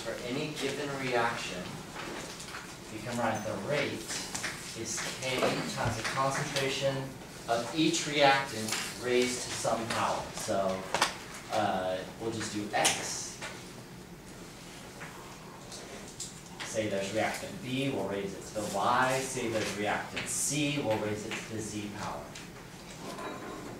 for any given reaction, you can write the rate is K times the concentration of each reactant raised to some power. So, uh, we'll just do X. Say there's reactant B, we'll raise it to the Y. Say there's reactant C, we'll raise it to the Z power.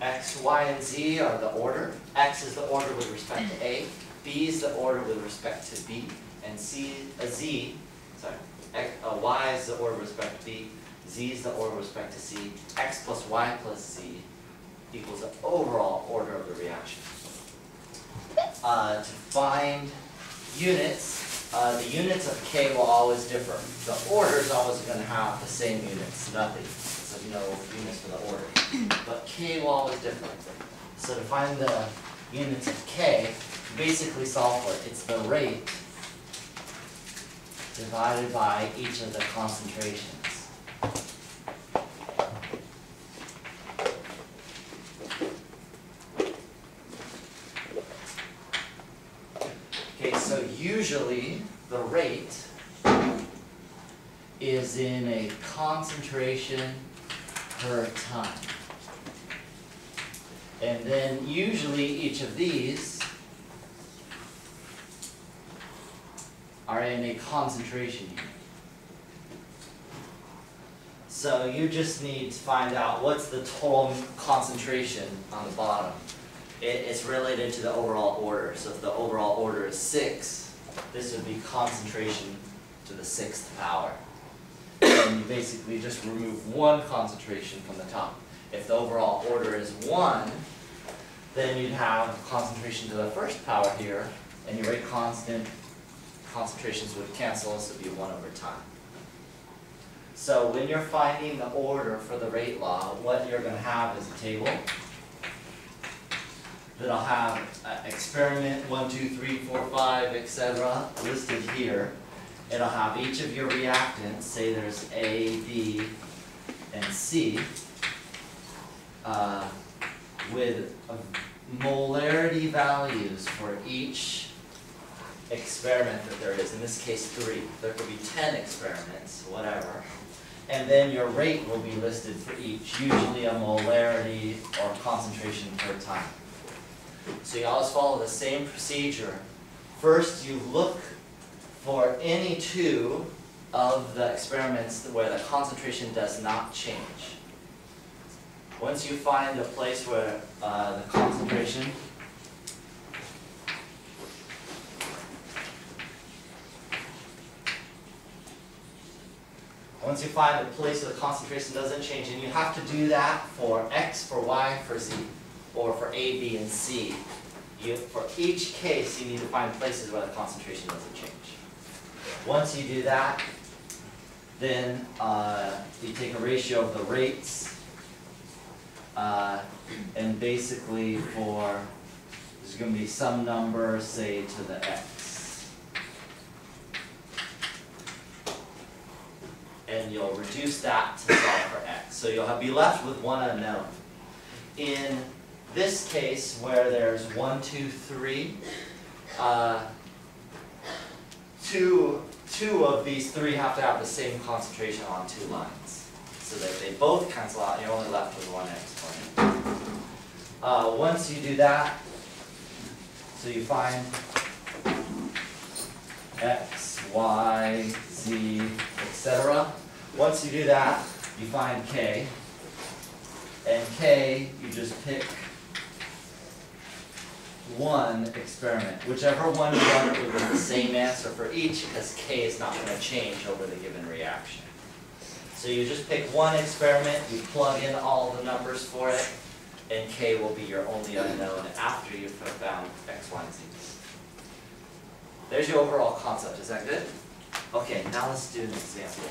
X, Y, and Z are the order. X is the order with respect to A. B is the order with respect to B. And C, uh, Z, sorry, X, uh, Y is the order with respect to B. Z is the order with respect to C. X plus Y plus Z equals the overall order of the reaction. Uh, to find units, uh, the units of K will always differ. The order is always gonna have the same units, nothing. So no units for the order. But K will always differ. So to find the units of K, basically solve for it. It's the rate divided by each of the concentrations. Okay, so usually the rate is in a concentration per time. And then usually each of these in a concentration unit. So you just need to find out what's the total concentration on the bottom. It, it's related to the overall order, so if the overall order is six, this would be concentration to the sixth power. And you basically just remove one concentration from the top. If the overall order is one, then you'd have concentration to the first power here, and your rate constant concentrations would cancel, so it'd be one over time. So when you're finding the order for the rate law, what you're gonna have is a table that'll have uh, experiment one, two, three, four, five, etc. listed here. It'll have each of your reactants, say there's A, B, and C, uh, with molarity values for each experiment that there is, in this case three, there could be ten experiments, whatever. And then your rate will be listed for each, usually a molarity or concentration per time. So you always follow the same procedure. First, you look for any two of the experiments where the concentration does not change. Once you find a place where uh, the concentration Once you find a place where the concentration doesn't change, and you have to do that for X, for Y, for Z, or for A, B, and C. You, for each case, you need to find places where the concentration doesn't change. Once you do that, then uh, you take a ratio of the rates, uh, and basically for, there's going to be some number, say to the x. And you'll reduce that to solve for x. So you'll have, be left with one unknown. In this case, where there's one, two, three, uh, two, two of these three have to have the same concentration on two lines. So that they both cancel out, and you're only left with one exponent. Uh, once you do that, so you find x, y, z, etc. Once you do that, you find k. And k, you just pick one experiment. Whichever one you run, it will be the same answer for each because k is not going to change over the given reaction. So you just pick one experiment, you plug in all the numbers for it, and k will be your only unknown after you've found x, y, and z. There's your overall concept. Is that good? Okay, now let's do an example.